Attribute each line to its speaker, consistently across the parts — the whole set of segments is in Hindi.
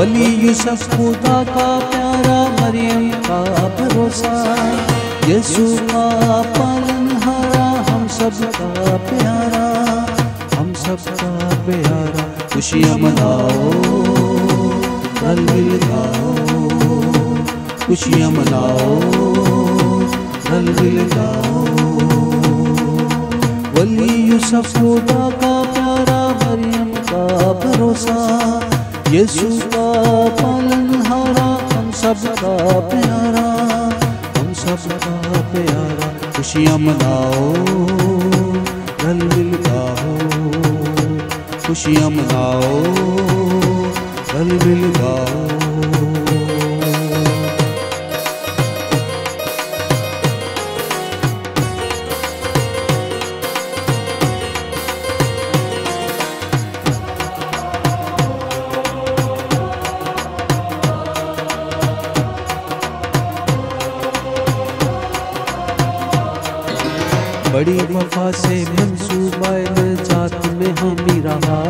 Speaker 1: वली यूसुफ, खुदा का प्यारा मरियम का भरोसा यीशु का पालनहारा हम सब का प्यारा, हम सब का प्यारा खुशियाँ मनाओ रल मिल खुशियाँ मनाओ रल मिल गाओ वली यूसुफ, खुदा का प्यारा मरियम का भरोसा यीशु पालनहारा हम सबका प्यारा, हम सबका प्यारा। खुशियाँ मनाओ रल मिल गाओ। खुशियाँ मनाओ रल मिल बड़ी वफा से मंसूबा जात में हम रहा।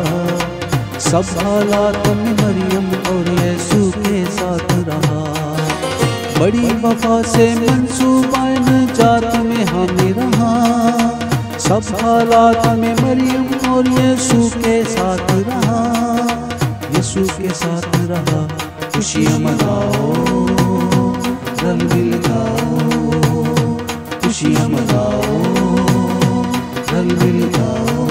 Speaker 1: सब हालात में मरियम और यीशु के साथ रहा। बड़ी वफा से मंसूबा जात में हम रहा। सब हालात में मरियम और यीशु के साथ रहा। यीशु के साथ रहा। खुशियाँ मनाओ रल मिल खुशियाँ मनाओ रल मिल गाओ